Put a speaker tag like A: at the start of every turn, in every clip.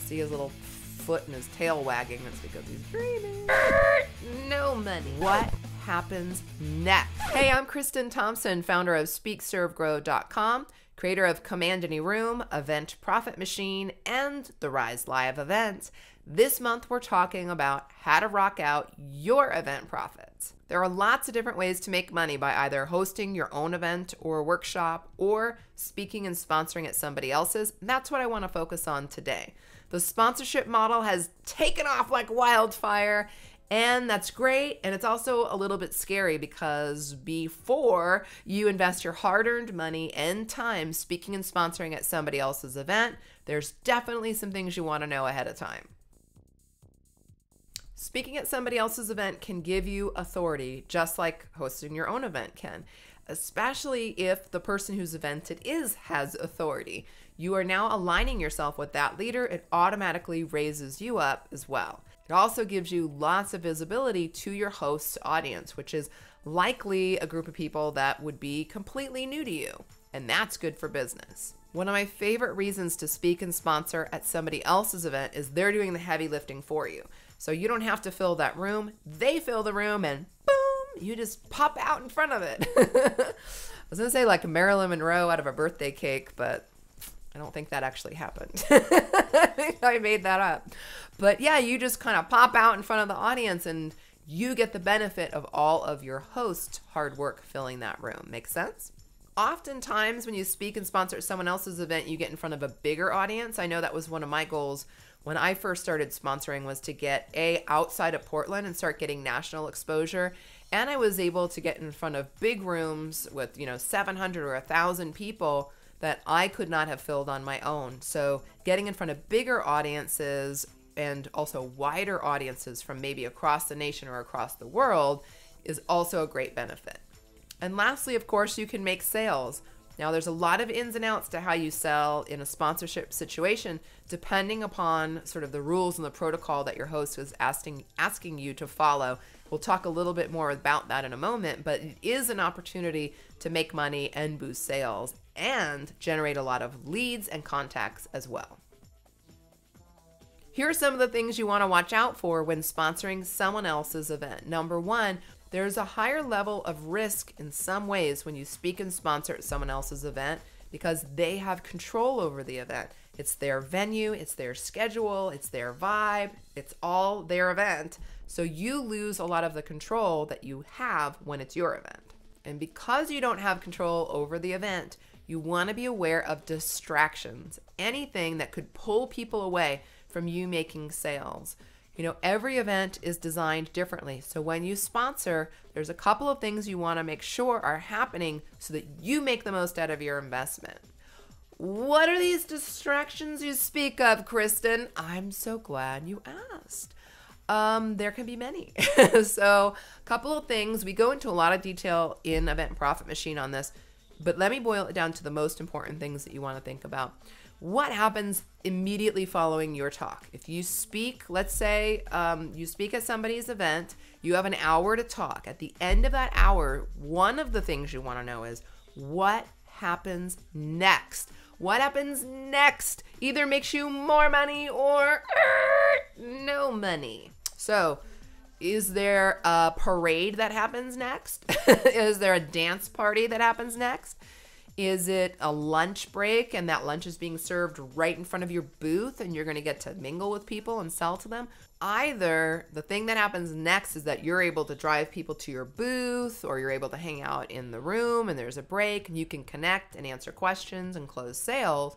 A: see his little foot and his tail wagging. That's because he's dreaming. No money. What happens next? Hey, I'm Kristin Thompson, founder of SpeakServeGrow.com, creator of Command Any Room, Event Profit Machine, and the Rise Live events. This month, we're talking about how to rock out your event profits. There are lots of different ways to make money by either hosting your own event or workshop or speaking and sponsoring at somebody else's. That's what I want to focus on today. The sponsorship model has taken off like wildfire, and that's great. And it's also a little bit scary because before you invest your hard earned money and time speaking and sponsoring at somebody else's event, there's definitely some things you want to know ahead of time. Speaking at somebody else's event can give you authority, just like hosting your own event can, especially if the person whose event it is has authority. You are now aligning yourself with that leader, it automatically raises you up as well. It also gives you lots of visibility to your host's audience, which is likely a group of people that would be completely new to you. And that's good for business. One of my favorite reasons to speak and sponsor at somebody else's event is they're doing the heavy lifting for you. So you don't have to fill that room. They fill the room and boom, you just pop out in front of it. I was going to say like Marilyn Monroe out of a birthday cake, but I don't think that actually happened. I made that up. But yeah, you just kind of pop out in front of the audience and you get the benefit of all of your host hard work filling that room. Makes sense? Oftentimes, when you speak and sponsor someone else's event, you get in front of a bigger audience. I know that was one of my goals when I first started sponsoring was to get a outside of Portland and start getting national exposure. And I was able to get in front of big rooms with, you know, 700 or 1,000 people that I could not have filled on my own. So getting in front of bigger audiences and also wider audiences from maybe across the nation or across the world is also a great benefit. And lastly, of course, you can make sales. Now, there's a lot of ins and outs to how you sell in a sponsorship situation, depending upon sort of the rules and the protocol that your host is asking asking you to follow. We'll talk a little bit more about that in a moment, but it is an opportunity to make money and boost sales and generate a lot of leads and contacts as well. Here are some of the things you want to watch out for when sponsoring someone else's event. Number one, there's a higher level of risk in some ways when you speak and sponsor at someone else's event because they have control over the event. It's their venue, it's their schedule, it's their vibe, it's all their event. So you lose a lot of the control that you have when it's your event. And because you don't have control over the event, you want to be aware of distractions, anything that could pull people away from you making sales. You know, every event is designed differently. So when you sponsor, there's a couple of things you want to make sure are happening so that you make the most out of your investment. What are these distractions you speak of, Kristin? I'm so glad you asked. Um, there can be many. so, a couple of things. We go into a lot of detail in Event Profit Machine on this, but let me boil it down to the most important things that you want to think about what happens immediately following your talk? If you speak, let's say um, you speak at somebody's event, you have an hour to talk. At the end of that hour, one of the things you want to know is what happens next? What happens next either makes you more money or no money. So, is there a parade that happens next? is there a dance party that happens next? Is it a lunch break and that lunch is being served right in front of your booth and you're going to get to mingle with people and sell to them? Either the thing that happens next is that you're able to drive people to your booth or you're able to hang out in the room and there's a break and you can connect and answer questions and close sales.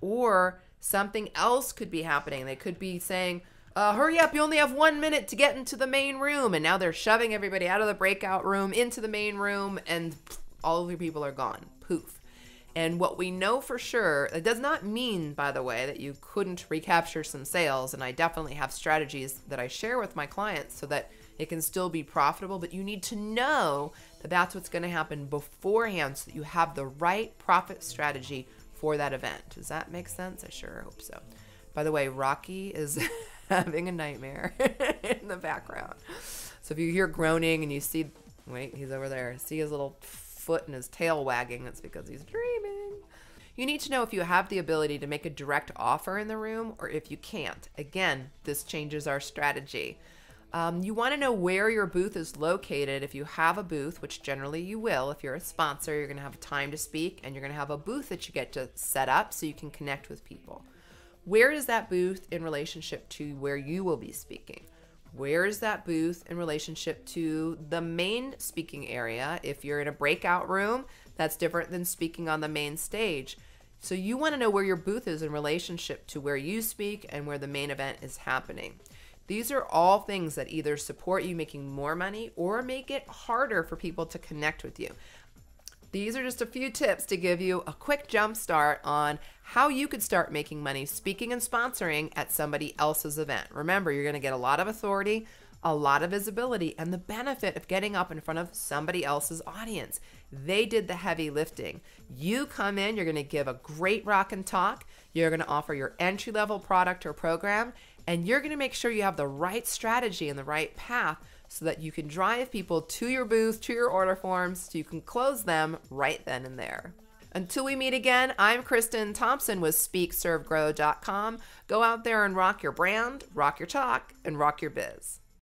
A: Or something else could be happening. They could be saying, uh, hurry up, you only have one minute to get into the main room. And now they're shoving everybody out of the breakout room into the main room and all of your people are gone And what we know for sure, it does not mean, by the way, that you couldn't recapture some sales. And I definitely have strategies that I share with my clients so that it can still be profitable. But you need to know that that's what's going to happen beforehand so that you have the right profit strategy for that event. Does that make sense? I sure hope so. By the way, Rocky is having a nightmare in the background. So if you hear groaning and you see, wait, he's over there, see his little foot and his tail wagging, it's because he's dreaming. You need to know if you have the ability to make a direct offer in the room or if you can't. Again, this changes our strategy. Um, you want to know where your booth is located. If you have a booth, which generally you will, if you're a sponsor, you're going to have time to speak and you're going to have a booth that you get to set up so you can connect with people. Where is that booth in relationship to where you will be speaking? Where is that booth in relationship to the main speaking area? If you're in a breakout room, that's different than speaking on the main stage. So you want to know where your booth is in relationship to where you speak and where the main event is happening. These are all things that either support you making more money or make it harder for people to connect with you. These are just a few tips to give you a quick jump start on how you could start making money speaking and sponsoring at somebody else's event. Remember, you're going to get a lot of authority, a lot of visibility, and the benefit of getting up in front of somebody else's audience. They did the heavy lifting. You come in, you're going to give a great rock and talk, you're going to offer your entry level product or program, and you're going to make sure you have the right strategy and the right path so that you can drive people to your booth, to your order forms, so you can close them right then and there. Until we meet again, I'm Kristin Thompson with SpeakServeGrow.com. Go out there and rock your brand, rock your talk, and rock your biz.